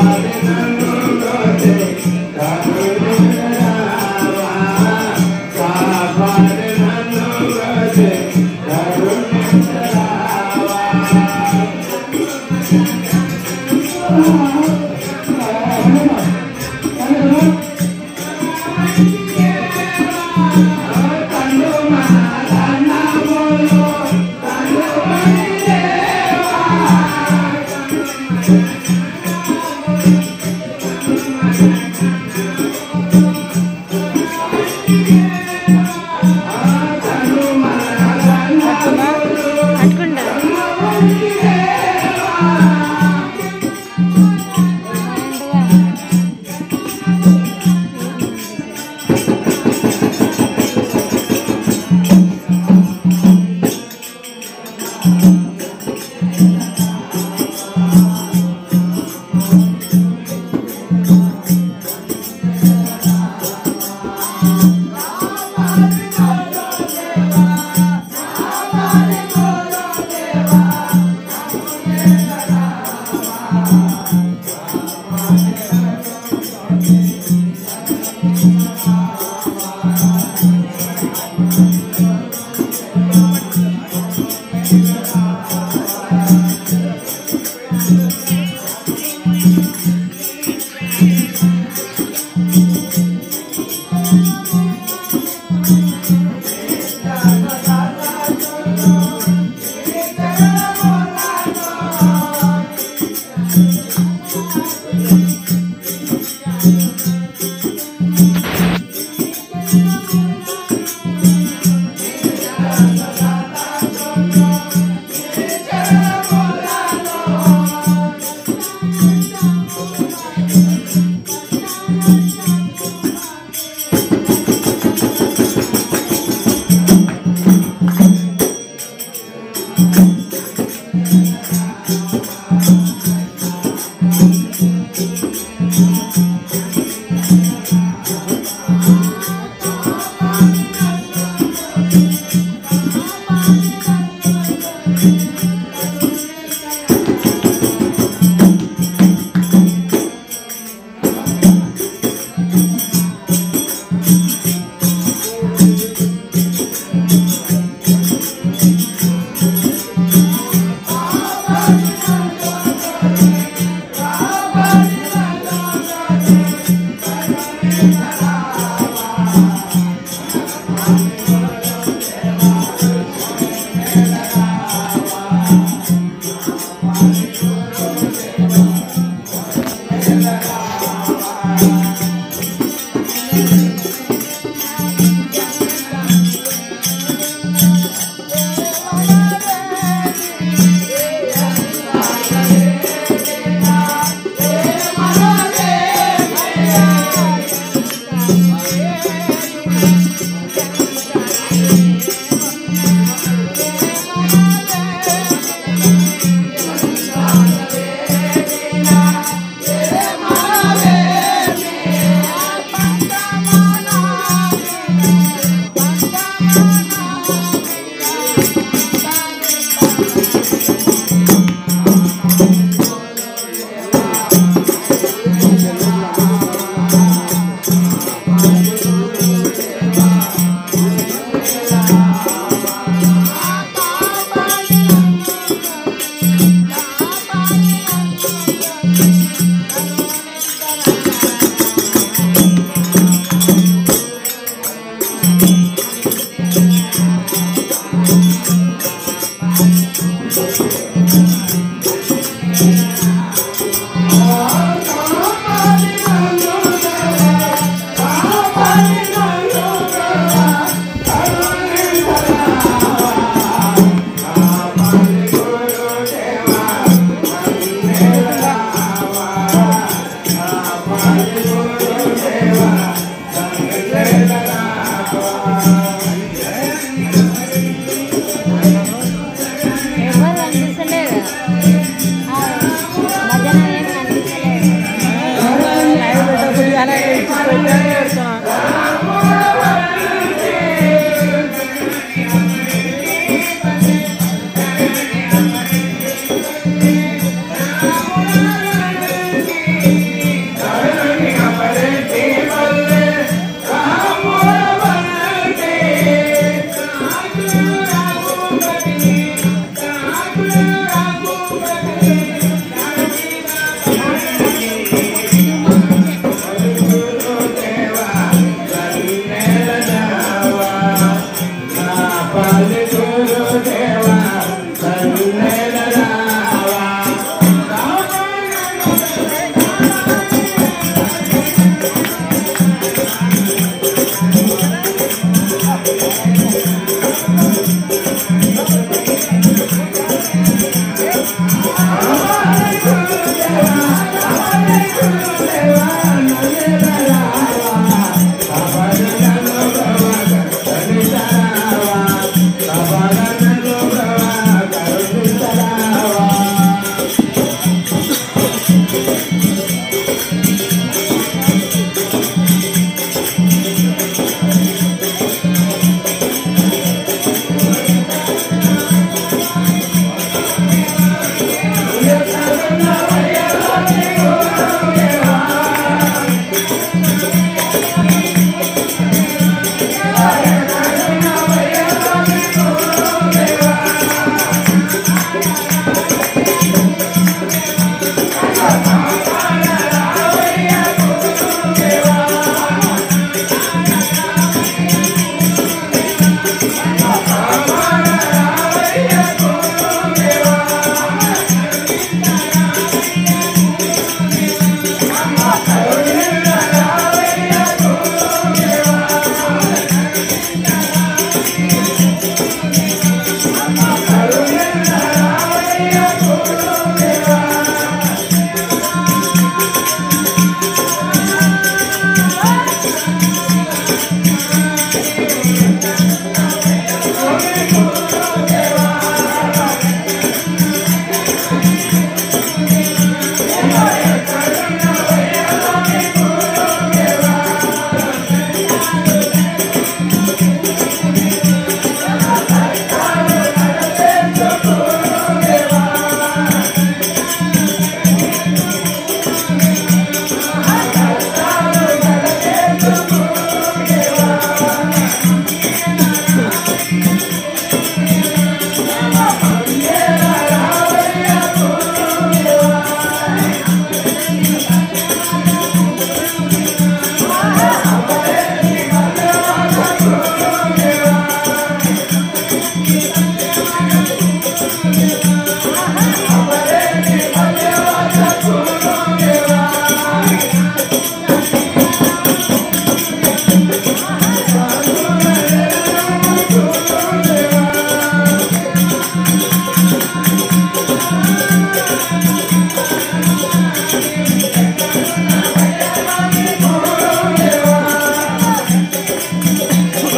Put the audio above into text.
Hallelujah.